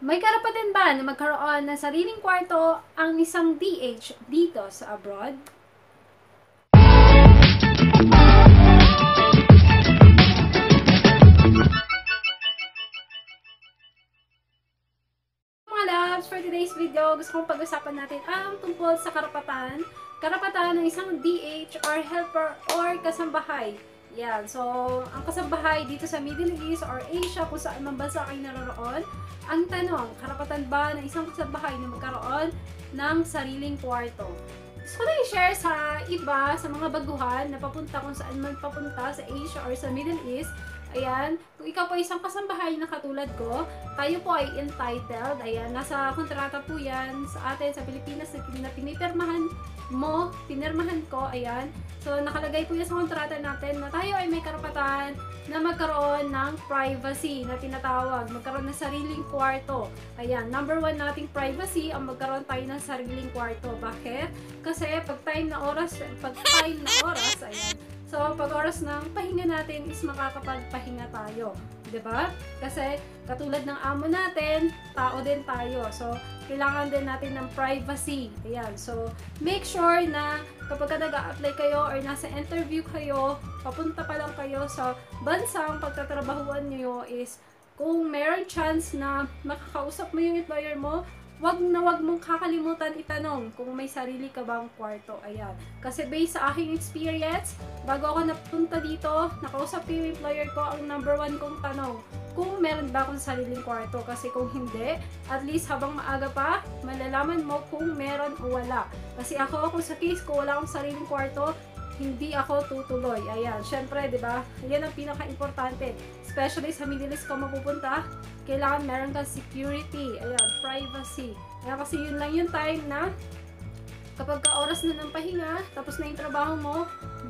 May karapatan ba na magkaroon ng sariling kwarto ang isang DH dito sa abroad? Mga loves, for today's video, gusto kong pag-usapan natin ang tungkol sa karapatan. Karapatan ng isang DH or helper or kasambahay. Yan. So, ang kasambahay dito sa Middle East or Asia, kung saan man bansa kayo naroon, ang tanong, karapatan ba ng isang kasambahay na magkaroon ng sariling kwarto? Gusto ko na i-share sa iba, sa mga baguhan na papunta kung saan man papunta sa Asia or sa Middle East. Ayan, kung ikaw po isang kasambahay na katulad ko, tayo po ay entitled. Ayan, nasa kontrata po yan sa atin sa Pilipinas na pinipirmahan mo, pinirmahan ko, ayan. So, nakalagay po yan sa kontrata natin na tayo ay may karapatan na magkaroon ng privacy na tinatawag, magkaroon ng sariling kwarto. Ayan, number one nating privacy ang magkaroon tayo ng sariling kwarto. Bakit? Kasi pag time na oras, pag time na oras, ayan, So, pag oras ng pahinga natin is makakapagpahinga tayo. ba? Kasi katulad ng amo natin, tao din tayo. So, kailangan din natin ng privacy. Ayan. So, make sure na kapag nag-a-apply kayo or nasa interview kayo, papunta pa lang kayo sa bansang pagtatrabahuan niyo is kung meron chance na makakausap mo yung employer mo, wag na wag mong kakalimutan itanong kung may sarili ka bang kwarto. Ayan. Kasi based sa aking experience, bago ako napunta dito, nakausap ko yung employer ko, ang number one kong tanong, kung meron ba akong sariling kwarto. Kasi kung hindi, at least habang maaga pa, malalaman mo kung meron o wala. Kasi ako, kung sa case ko, wala akong sariling kwarto, hindi ako tutuloy. Ayan, syempre, di ba? Yan ang pinaka-importante. Especially sa East ka mapupunta, kailangan meron kang security. Ayan, privacy. Ayan, kasi yun lang yung time na kapag ka oras na ng pahinga, tapos na yung trabaho mo,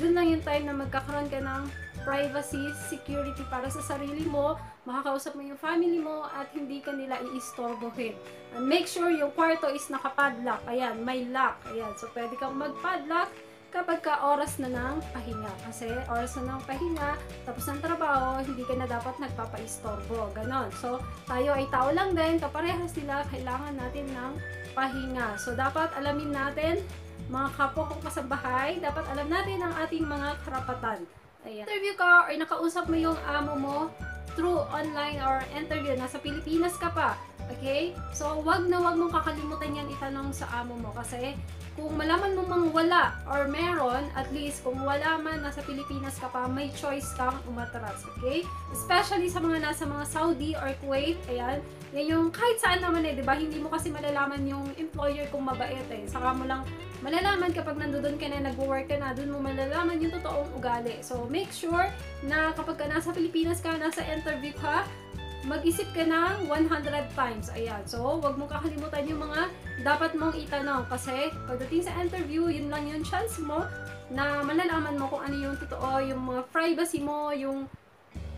dun lang yung time na magkakaroon ka ng privacy, security para sa sarili mo, makakausap mo yung family mo, at hindi ka nila i-istorbohin. And make sure yung kwarto is nakapadlock. Ayan, may lock. Ayan, so pwede kang magpadlock kapag ka oras na ng pahinga. Kasi oras na ng pahinga, tapos ng trabaho, hindi ka na dapat nagpapa-istorbo. Ganon. So, tayo ay tao lang din, kaparehas sila, kailangan natin ng pahinga. So, dapat alamin natin, mga kapwa kong kasabahay, dapat alam natin ang ating mga karapatan. Ayan. Interview ka or nakausap mo yung amo mo through online or interview, nasa Pilipinas ka pa. Okay? So, wag na wag mong kakalimutan yan itanong sa amo mo kasi kung malaman mo mang wala or meron, at least kung wala man nasa Pilipinas ka pa, may choice kang umatras, okay? Especially sa mga nasa mga Saudi or Kuwait, ayan, yan yung kahit saan naman eh, di ba? Hindi mo kasi malalaman yung employer kung mabait eh. Saka mo lang malalaman kapag nandoon ka na, nagwo-work ka na, doon mo malalaman yung totoong ugali. So, make sure na kapag ka nasa Pilipinas ka, nasa interview ka, mag-isip ka ng 100 times. Ayan. So, wag mong kakalimutan yung mga dapat mong itanong. Kasi, pagdating sa interview, yun lang yung chance mo na malalaman mo kung ano yung totoo, yung mga privacy mo, yung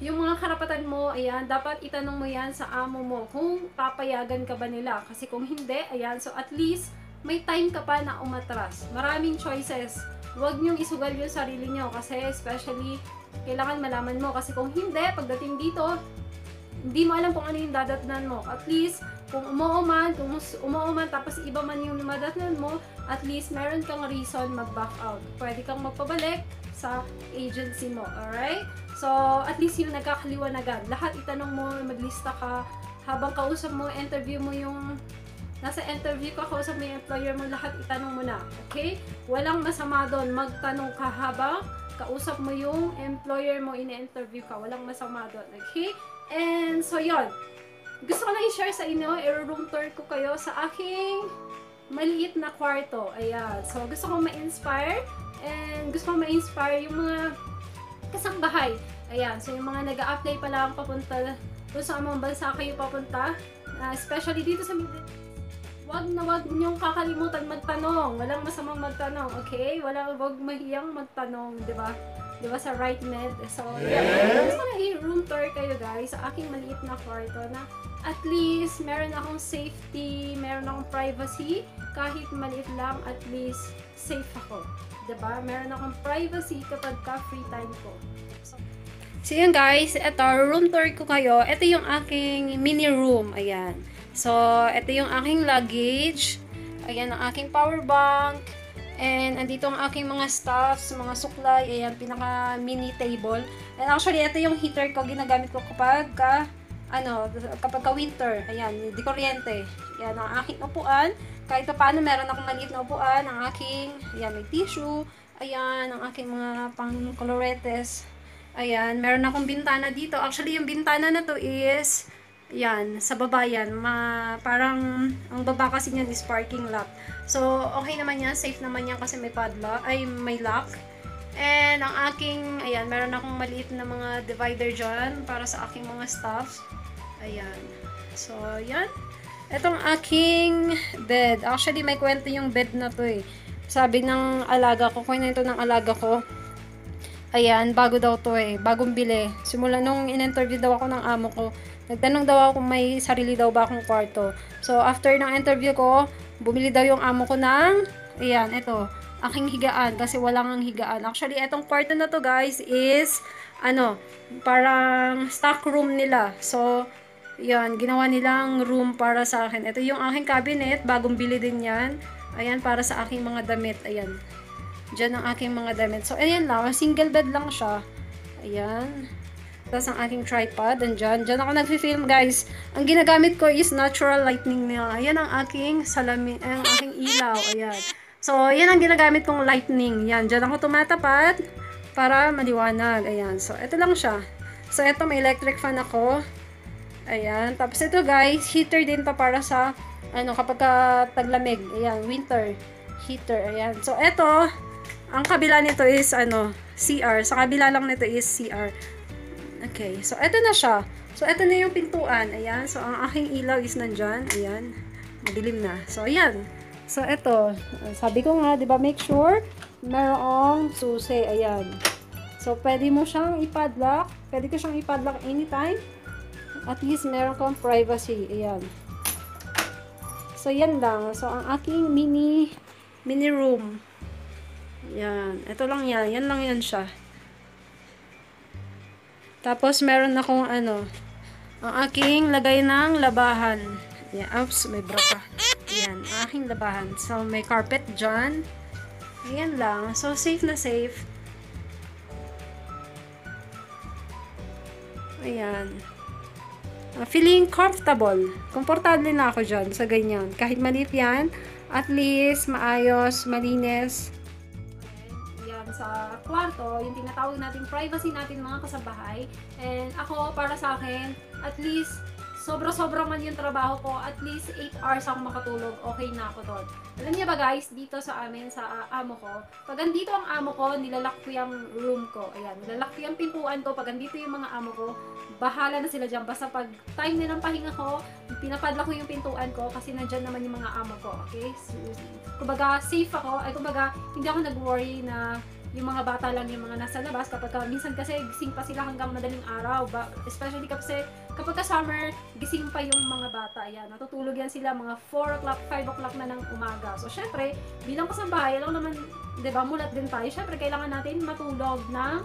yung mga karapatan mo, ayan, dapat itanong mo yan sa amo mo kung papayagan ka ba nila. Kasi kung hindi, ayan, so at least may time ka pa na umatras. Maraming choices. Huwag niyong isugal yung sarili niyo kasi especially kailangan malaman mo kasi kung hindi, pagdating dito, hindi mo alam kung ano yung dadatnan mo. At least, kung umuo man, kung umuo man, tapos iba man yung madatnan mo, at least meron kang reason mag-back out. Pwede kang magpabalik sa agency mo, alright? So, at least yung nagkakaliwanagan. Lahat itanong mo, maglista ka, habang kausap mo, interview mo yung nasa interview ka, kausap mo yung employer mo, lahat itanong mo na. Okay? Walang masama doon. Magtanong ka habang kausap mo yung employer mo, ine-interview ka. Walang masama doon. Okay? And so, yon Gusto ko lang i-share sa inyo, i-room tour ko kayo sa aking maliit na kwarto. Ayan. So, gusto ko ma-inspire and gusto ko ma-inspire yung mga kasambahay. Ayan. So, yung mga nag apply pa lang papunta kung sa amang bansa kayo papunta, uh, especially dito sa Wag na wag niyong kakalimutan magtanong. Walang masamang magtanong, okay? Walang wag mahiyang magtanong, 'di ba? 'Di ba sa right med. So, yeah. Gusto ko na i-room tour kayo guys sa aking maliit na kwarto na at least meron akong safety, meron akong privacy, kahit maliit lang, at least safe ako. 'Di ba? Meron akong privacy kapag ka free time ko. So, So yun guys, ito, room tour ko kayo. Ito yung aking mini room. Ayan. So, ito yung aking luggage. Ayan ang aking power bank. And andito ang aking mga stuffs, mga suklay. Ayan, pinaka mini table. And actually, ito yung heater ko. Ginagamit ko kapag ka, ano, kapag ka winter. Ayan, di kuryente. Ayan ang aking upuan. Kahit pa paano, meron akong maliit na upuan. Ang aking, ayan, may tissue. Ayan, ang aking mga pang coloretes. Ayan, meron akong bintana dito. Actually, yung bintana na to is yan, sa baba yan. Ma, parang, ang baba kasi niyan is parking lot. So, okay naman yan. Safe naman yan kasi may padlock. Ay, may lock. And, ang aking, ayan, meron akong maliit na mga divider dyan para sa aking mga stuff. Ayan. So, yan. Itong aking bed. Actually, may kwento yung bed na to eh. Sabi ng alaga ko, kwento ng alaga ko, Ayan, bago daw to eh. Bagong bili. Simula nung in-interview daw ako ng amo ko, nagtanong daw ako kung may sarili daw ba akong kwarto. So, after ng interview ko, bumili daw yung amo ko ng, ayan, ito, aking higaan kasi walang ang higaan. Actually, etong kwarto na to guys is, ano, parang stock room nila. So, yan, ginawa nilang room para sa akin. Ito yung aking cabinet, bagong bili din yan. Ayan, para sa aking mga damit. Ayan. Diyan ang aking mga damit. So, ayan lang. Single bed lang siya. Ayan. Tapos ang aking tripod. Andyan. Diyan ako nag-film, guys. Ang ginagamit ko is natural lighting nila. Ayan ang aking salamin. Ang aking ilaw. Ayan. So, yan ang ginagamit kong lightning. Yan. Diyan ako tumatapat para maliwanag. Ayan. So, ito lang siya. So, ito may electric fan ako. Ayan. Tapos ito, guys, heater din pa para sa ano, kapag ka taglamig. Ayan, winter heater. Ayan. So, ito, ang kabila nito is ano, CR. Sa kabila lang nito is CR. Okay. So, eto na siya. So, eto na yung pintuan. Ayan. So, ang aking ilaw is nandyan. Ayan. Madilim na. So, ayan. So, eto. Sabi ko nga, di ba, make sure merong susi. Ayan. So, pwede mo siyang ipadlock. Pwede ko siyang ipadlock anytime. At least meron kang privacy. Ayan. So, yan lang. So, ang aking mini mini room. Yan. Ito lang yan. Yan lang yan siya. Tapos, meron akong ano, ang aking lagay ng labahan. Yan. Oops, may bra pa. Yan. Aking labahan. So, may carpet dyan. Ayan lang. So, safe na safe. Ayan. Uh, feeling comfortable. Komportable na ako dyan sa ganyan. Kahit maliit yan, at least maayos, malinis sa kwarto, yung tinatawag nating privacy natin mga kasabahay. And ako, para sa akin, at least, sobra-sobra man yung trabaho ko, at least 8 hours ako makatulog, okay na ako doon. Alam niya ba guys, dito sa amin, sa uh, amo ko, pag andito ang amo ko, nilalak ko yung room ko. Ayan, nilalak ko yung pintuan ko, pag andito yung mga amo ko, bahala na sila dyan. Basta pag time nilang pahinga ko, pinapadla ko yung pintuan ko kasi nandyan naman yung mga amo ko. Okay? So, kumbaga, safe ako. Ay, kumbaga, hindi ako nag-worry na yung mga bata lang yung mga nasa labas kapag ka, minsan kasi gising pa sila hanggang madaling araw ba, especially kasi kapag ka summer gising pa yung mga bata yan natutulog yan sila mga 4 o'clock 5 o'clock na ng umaga. So syempre bilang kasambahay lang naman 'di ba mulat din tayo syempre kailangan natin matulog ng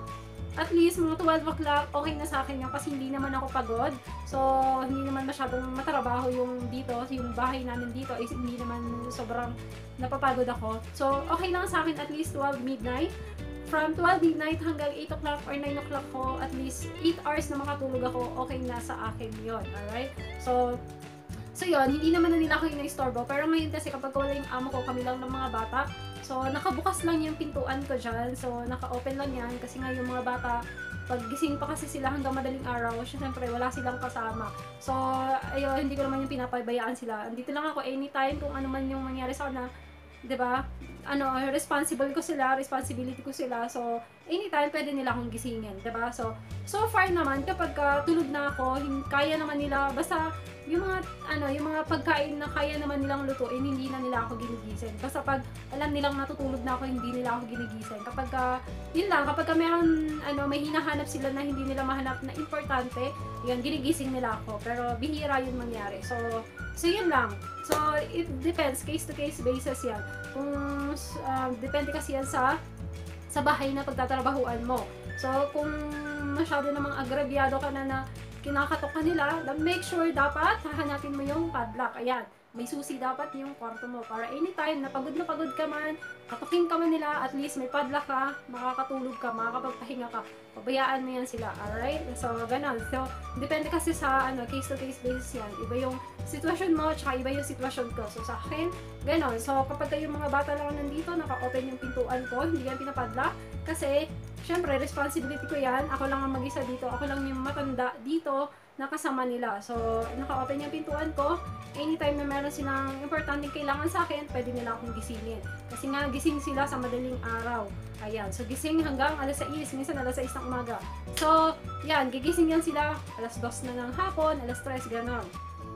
at least mga 12 o'clock, okay na sa akin yan kasi hindi naman ako pagod. So, hindi naman masyadong matrabaho yung dito, yung bahay namin dito is hindi naman sobrang napapagod ako. So, okay lang sa akin at least 12 midnight. From 12 midnight hanggang 8 o'clock or 9 o'clock ko, at least 8 hours na makatulog ako, okay na sa akin yon Alright? So, So yun, hindi naman na nila ako yung na-istorbo. Pero ngayon kasi kapag wala yung amo ko, kami lang ng mga bata, So, nakabukas lang yung pintuan ko dyan. So, naka-open lang yan. Kasi nga yung mga bata, pag gising pa kasi sila hanggang madaling araw, syempre wala silang kasama. So, ayun, hindi ko naman yung pinapabayaan sila. Andito lang ako anytime kung ano man yung mangyari sa na, 'di ba? Ano, responsible ko sila, responsibility ko sila. So, anytime pwede nila akong gisingin, 'di ba? So, so far naman kapag uh, tulog na ako, kaya naman nila basta yung mga ano, yung mga pagkain na kaya naman nilang lutuin, hindi na nila ako ginigising. Basta pag alam nilang natutulog na ako, hindi nila ako ginigising. Kapag uh, yun lang, kapag meron ano, may hinahanap sila na hindi nila mahanap na importante, yun ginigising nila ako. Pero bihira yun mangyari. So, so yun lang. So, it depends, case to case basis yan. Kung uh, depende kasi yan sa sa bahay na pagtatrabahuan mo. So, kung masyado namang agrabyado ka na na kinakatok ka nila, make sure dapat hahanapin mo yung padlock. Ayan, may susi dapat yung kwarto mo para anytime na pagod na pagod ka man, katukin ka man nila, at least may padlock ka, makakatulog ka, makakapagpahinga ka. Pabayaan mo yan sila, alright? So, ganun. So, depende kasi sa ano, case-to-case basis yan. Iba yung sitwasyon mo, tsaka iba yung sitwasyon ko. So, sa akin, ganun. So, kapag yung mga bata lang nandito, naka-open yung pintuan ko, hindi yan pinapadlock, kasi, syempre, responsibility ko yan. Ako lang ang mag-isa dito. Ako lang yung matanda dito nakasama nila. So, naka-open yung pintuan ko. Anytime na meron silang importanteng kailangan sa akin, pwede nila akong gisingin. Kasi nga, gising sila sa madaling araw. Ayan. So, gising hanggang alas 6, minsan alas 6 ng umaga. So, yan, gigising yan sila alas 2 na ng hapon, alas 3, ganon.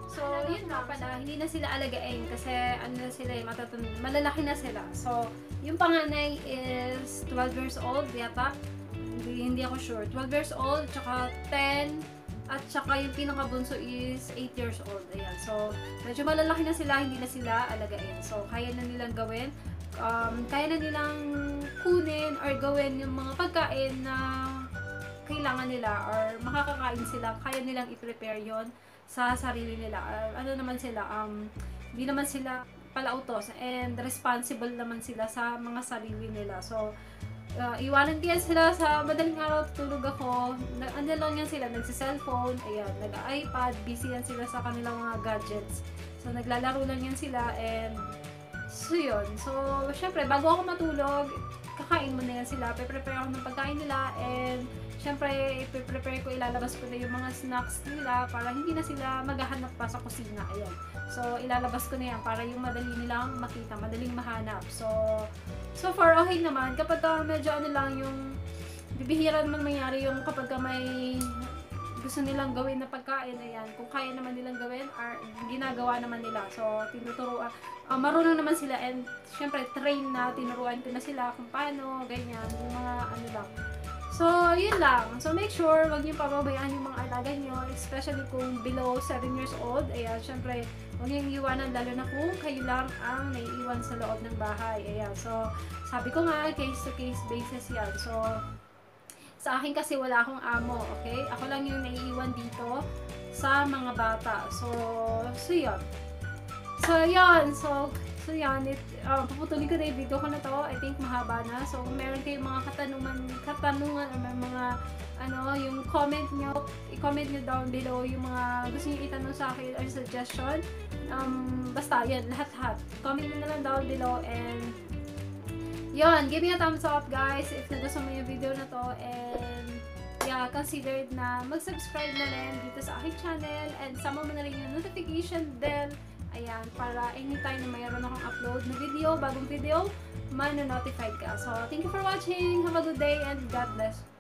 So, yun nga pala, hindi na sila alagain kasi ano na sila, eh, matatun malalaki na sila. So, yung panganay is 12 years old, yata. Hindi, hindi ako sure. 12 years old, tsaka 10, at saka yung pinakabunso is 8 years old. Ayan. So, medyo malalaki na sila, hindi na sila alagain. So, kaya na nilang gawin. Um, kaya na nilang kunin or gawin yung mga pagkain na kailangan nila or makakakain sila. Kaya nilang i-prepare yon sa sarili nila. Uh, ano naman sila, um, hindi naman sila palautos and responsible naman sila sa mga sarili nila. So, uh, iwanan ko yan sila sa madaling araw, tulog ako. Na, ano lang yan sila, nagsi-cellphone, ayan, nag-iPad, busy yan sila sa kanilang mga gadgets. So, naglalaro lang yan sila and so yun. So, syempre, bago ako matulog, kakain mo na yan sila. Pe-prepare ako ng pagkain nila and syempre, ipe-prepare ko, ilalabas ko na yung mga snacks nila para hindi na sila maghahanap pa sa kusina. Ayan. So, ilalabas ko na yan para yung madali nilang makita, madaling mahanap. So, so far, okay naman. Kapag uh, medyo ano lang yung bibihira naman mangyari yung kapag may gusto nilang gawin na pagkain, ayan, kung kaya naman nilang gawin, or ginagawa naman nila. So, tinuturuan, uh, marunong naman sila, and syempre, train na, tinuruan ko na sila kung paano, ganyan, yung mga ano lang. So, yun lang. So, make sure, wag niyo pababayaan yung mga alaga niyo, especially kung below 7 years old. Ayan, syempre, huwag niyo iwanan, lalo na kung kayo lang ang naiiwan sa loob ng bahay. Ayan, so, sabi ko nga, case-to-case basis yan. So, sa akin kasi wala akong amo, okay? Ako lang yung naiiwan dito sa mga bata. So, so yun. So, yun. So, so yan. It, uh, puputulin ko na yung video ko na to. I think mahaba na. So, kung meron kayong mga katanungan, katanungan o may mga ano, yung comment nyo, i-comment nyo down below yung mga gusto nyo itanong sa akin or suggestion. Um, basta, yan, lahat-lahat. Comment nyo na lang down below and yun, give me a thumbs up guys if nagustuhan mo yung video na to and yeah, consider na mag-subscribe na rin dito sa aking channel and sama mo na rin yung notification bell ayan, para anytime na mayroon akong upload na video, bagong video, mano-notify ka. So, thank you for watching. Have a good day and God bless.